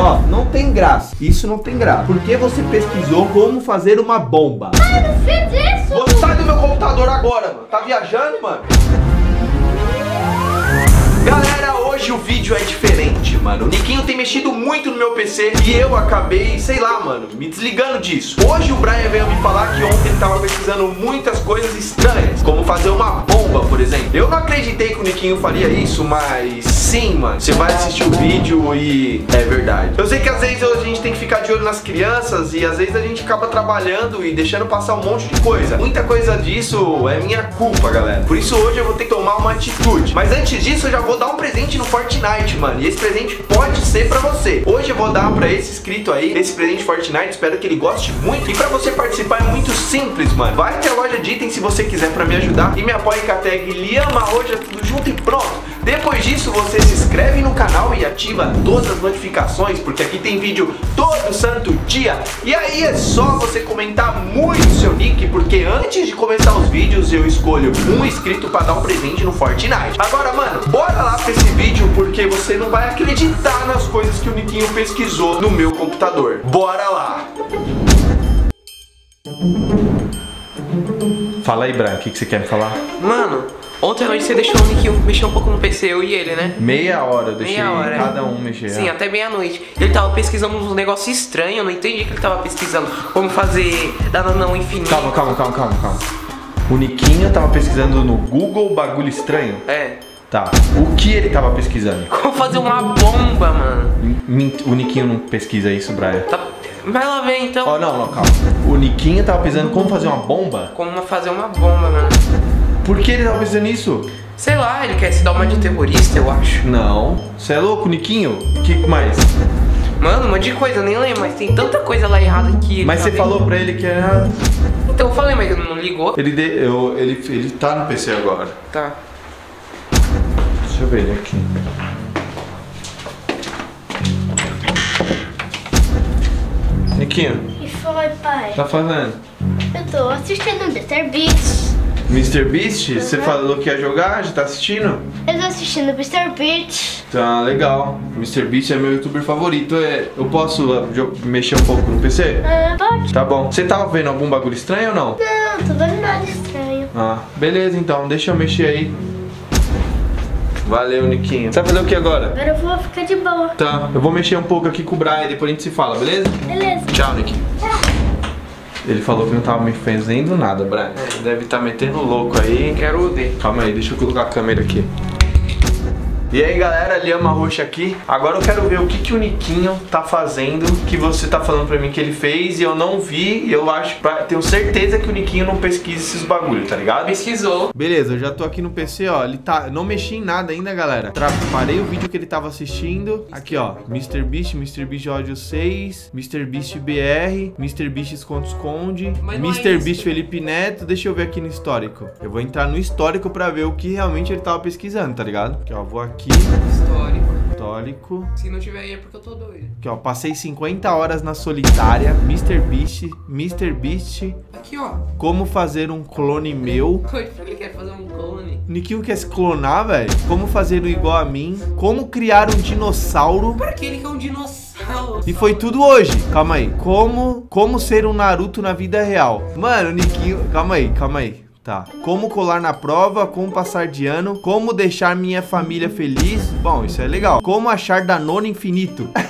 Ó, não tem graça. Isso não tem graça. Por que você pesquisou como fazer uma bomba? Ah, não fiz isso! Você sai do meu computador agora, mano. Tá viajando, mano? Hoje o vídeo é diferente, mano. O Niquinho tem mexido muito no meu PC e eu acabei, sei lá, mano, me desligando disso. Hoje o Brian veio me falar que ontem ele tava pesquisando muitas coisas estranhas, como fazer uma bomba, por exemplo. Eu não acreditei que o Niquinho faria isso, mas sim, mano. Você vai assistir o vídeo e é verdade. Eu sei que às vezes a gente tem que ficar de olho nas crianças e às vezes a gente acaba trabalhando e deixando passar um monte de coisa. Muita coisa disso é minha culpa, galera. Por isso hoje eu vou ter que tomar uma atitude. Mas antes disso eu já vou dar um presente no Fortnite, mano. E esse presente pode ser pra você. Hoje eu vou dar pra esse inscrito aí, esse presente Fortnite. Espero que ele goste muito. E pra você participar é muito simples, mano. Vai até a loja de itens se você quiser pra me ajudar. E me apoie com a tag Liama hoje é tudo junto e pronto. Depois disso, você se inscreve no canal e ativa todas as notificações, porque aqui tem vídeo todo santo dia. E aí é só você comentar muito seu nick, porque antes de começar os vídeos eu escolho um inscrito para dar um presente no Fortnite. Agora, mano, bora lá pra esse vídeo, porque você não vai acreditar nas coisas que o Niquinho pesquisou no meu computador. Bora lá! Fala aí, Brian, o que, que você quer me falar? Mano, ontem à noite você deixou o Nick mexer um pouco no PC, eu e ele, né? Meia hora, eu deixei Meia hora, cada um mexer. Sim, até meia-noite. Ele tava pesquisando uns negócios estranhos, eu não entendi que ele tava pesquisando. Como fazer dananão infinito. Calma, calma, calma, calma, calma. O Niquinho tava pesquisando no Google bagulho estranho? É. Tá. O que ele tava pesquisando? Como fazer uma bomba, mano. O Niquinho não pesquisa isso, Brian? Tá... Vai lá ver então. Ó, não, não, calma. O Niquinho tava pesquisando como fazer uma bomba? Como fazer uma bomba, mano. Por que ele tava pesquisando isso? Sei lá, ele quer se dar uma de terrorista, eu acho. Não. Você é louco, Niquinho? O que mais? Mano, um monte de coisa, eu nem lembro, mas tem tanta coisa lá errada que. ele Mas tá você vendo. falou pra ele que era. Então eu falei, mas ele não ligou. Ele, de... eu... ele... ele tá no PC agora. Tá. Deixa eu ver ele aqui. Niquinho, E foi, pai? tá fazendo? Eu tô assistindo Mr. Beats. Mr. Beast, você falou que ia jogar, já tá assistindo? Eu tô assistindo Mr. Beats. Tá legal. Mr. Beast é meu youtuber favorito. É, eu posso jo- mexer um pouco no PC? Ah, pode? Tá bom. Você tava vendo algum bagulho estranho ou não? Não, tô vendo nada estranho. Ah, beleza então, deixa eu mexer aí. Valeu, Niquinho. Você vai fazer o que agora? Agora eu vou ficar de boa. Tá, eu vou mexer um pouco aqui com o Brian, depois a gente se fala, beleza? Beleza. Tchau, Niquinho. Ele falou que não tava me fazendo nada, Brian. Ele deve estar metendo louco aí. Quero ver. Calma aí, deixa eu colocar a câmera aqui. E aí galera, Lhama Roxa aqui. Agora eu quero ver o que, que o Niquinho tá fazendo, que você tá falando pra mim que ele fez e eu não vi. E eu acho, pra, tenho certeza que o Niquinho não pesquisa esses bagulho, tá ligado? Pesquisou. Beleza, eu já tô aqui no PC, ó. Ele tá. Não mexi em nada ainda, galera. Tra- Parei o vídeo que ele tava assistindo. Aqui, ó. Mr. Beast, Mr. Beast Áudio 6, Mr. Beast BR, Mr. Beast Esconde Esconde, Mas não é Mr. isso. Beast Felipe Neto. Deixa eu ver aqui no histórico. Eu vou entrar no histórico pra ver o que realmente ele tava pesquisando, tá ligado? Aqui, ó. Vou aqui. Histórico. Histórico. Se não tiver aí é porque eu tô doido. Aqui, ó. Passei 50 horas na solitária. Mr. Beast, Mr. Beast. Aqui, ó. Como fazer um clone meu. Ele quer fazer um clone. Niquinho quer se clonar, velho? Como fazer o igual a mim? Como criar um dinossauro? Pra que ele quer um dinossauro? E foi tudo hoje. Calma aí. Como como ser um Naruto na vida real? Mano, Niquinho, calma aí, calma aí. Tá. Como colar na prova, como passar de ano, como deixar minha família feliz. Bom, isso é legal. Como achar Danone infinito.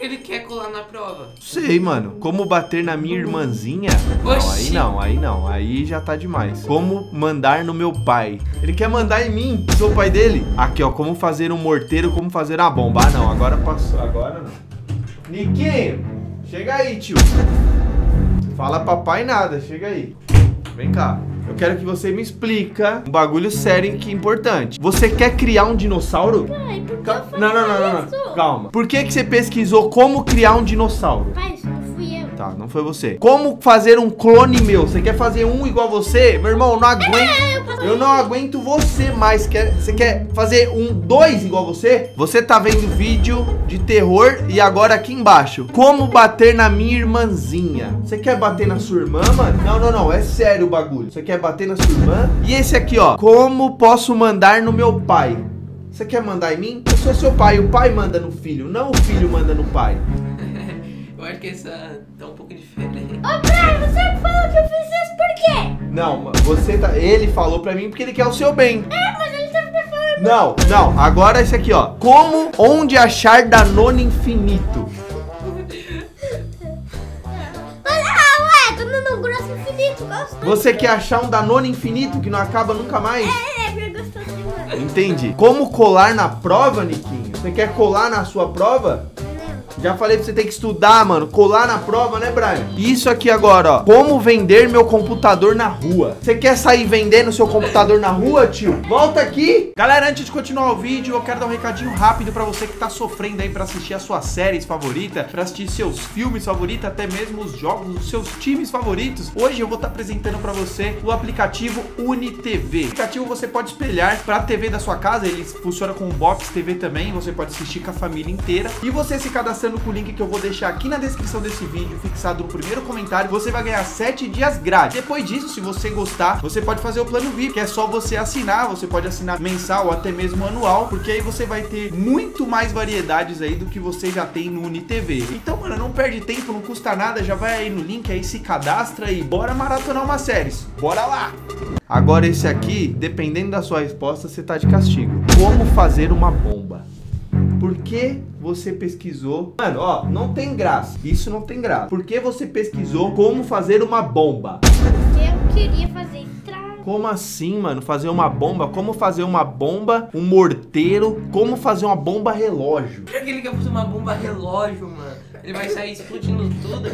Ele quer colar na prova. Sei, mano. Como bater na minha irmãzinha? Não, aí não, aí não. Aí já tá demais. Como mandar no meu pai? Ele quer mandar em mim, sou o pai dele. Aqui, ó. Como fazer um morteiro, como fazer uma bomba. Ah, não. Agora passou. Agora não. Niquinho, chega aí, tio. Fala papai nada, chega aí. Vem cá. Eu quero que você me explica um bagulho sério que é importante. Você quer criar um dinossauro? Pai, por que Ca- eu Não, não, não, não, não. Calma. Por que, que você pesquisou como criar um dinossauro? Pai, Tá, não foi você. Como fazer um clone meu? Você quer fazer um igual você? Meu irmão, eu não aguento. É, Eu não aguento você mais. Quer, você quer fazer um dois igual você? Você tá vendo vídeo de terror e agora aqui embaixo. Como bater na minha irmãzinha? Você quer bater na sua irmã, mano? Não, não, não. É sério o bagulho. Você quer bater na sua irmã? E esse aqui, ó. Como posso mandar no meu pai? Você quer mandar em mim? Eu sou seu pai, o pai manda no filho, não o filho manda no pai. Eu acho que essa tá um pouco diferente. Ô, Brian, você falou que eu fiz isso por quê? Não, você tá. Ele falou pra mim porque ele quer o seu bem. É, mas ele tá me falando. Não, não, agora esse aqui, ó. Como, onde achar Danone infinito? Ah, ué, um grosso infinito, gosto. Você quer achar um Danone infinito que não acaba nunca mais? É, é, gostoso demais. Entendi. Como colar na prova, Niquinho? Você quer colar na sua prova? Já falei pra você ter que estudar, mano. Colar na prova, né, Brian? Isso aqui agora, ó. Como vender meu computador na rua. Você quer sair vendendo seu computador na rua, tio? Volta aqui. Galera, antes de continuar o vídeo, eu quero dar um recadinho rápido pra você que tá sofrendo aí pra assistir as suas séries favoritas, pra assistir seus filmes favoritos, até mesmo os jogos dos seus times favoritos. Hoje eu vou estar apresentando pra você o aplicativo UniTV. O aplicativo você pode espelhar pra TV da sua casa, ele funciona com o Box TV também, você pode assistir com a família inteira. E você se cadastrando com o link que eu vou deixar aqui na descrição desse vídeo, fixado no primeiro comentário, você vai ganhar 7 dias grátis. Depois disso, se você gostar, você pode fazer o plano VIP, que é só você assinar, você pode assinar mensal ou até mesmo anual, porque aí você vai ter muito mais variedades aí do que você já tem no UniTV. Então, mano, não perde tempo, não custa nada, já vai aí no link aí, se cadastra e bora maratonar umas séries. Bora lá! Agora esse aqui, dependendo da sua resposta, você tá de castigo. Como fazer uma bomba? Por que você pesquisou? Mano, ó, não tem graça. Isso não tem graça. Por que você pesquisou como fazer uma bomba? Eu queria fazer. Como assim, mano? Fazer uma bomba? Como fazer uma bomba? Um morteiro? Como fazer uma bomba relógio? Pra que ele quer fazer uma bomba relógio, mano? Ele vai sair explodindo tudo.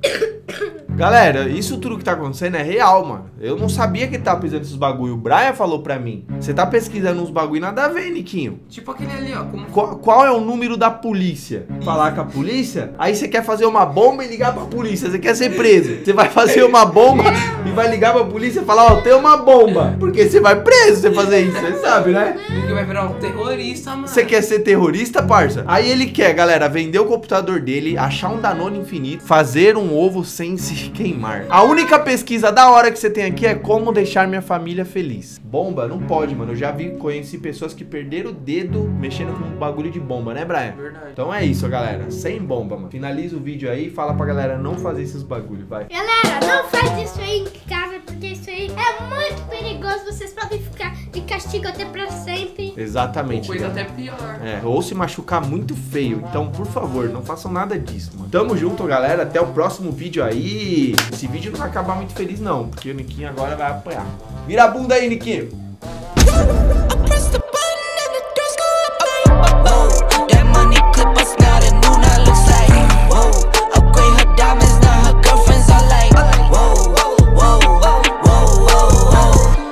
Galera, isso tudo que tá acontecendo é real, mano. Eu não sabia que tava pesquisando esses bagulho. O Brian falou pra mim. Você tá pesquisando uns bagulho nada a ver, Niquinho. Tipo aquele ali, ó. Como Qual, qual é o número da polícia? Falar com a polícia? Aí você quer fazer uma bomba e ligar pra polícia. Você quer ser preso. Você vai fazer uma bomba e vai ligar pra polícia e falar, ó, tem uma bomba. Porque você vai preso você fazer isso, você sabe, né? que vai virar um terrorista, mano. Você quer ser terrorista, parça? Aí ele quer, galera, vender o computador dele, achar um Danone infinito, fazer um ovo sem se queimar. A única pesquisa da hora que você tem aqui é como deixar minha família feliz. Bomba? Não pode, mano. Eu já vi, conheci pessoas que perderam o dedo mexendo com um bagulho de bomba, né, Brian? Verdade. Então é isso, galera. Sem bomba, mano. Finaliza o vídeo aí e fala pra galera não fazer esses bagulho, vai. Galera, não faz isso aí em casa, porque isso aí é muito perigoso. Castigo até pra sempre. Exatamente. Coisa galera. até pior. É, ou se machucar muito feio. Então, por favor, não façam nada disso, mano. Tamo junto, galera. Até o próximo vídeo aí. Esse vídeo não vai acabar muito feliz, não. Porque o Niquinho agora vai apanhar. Vira a bunda aí, Niquinho.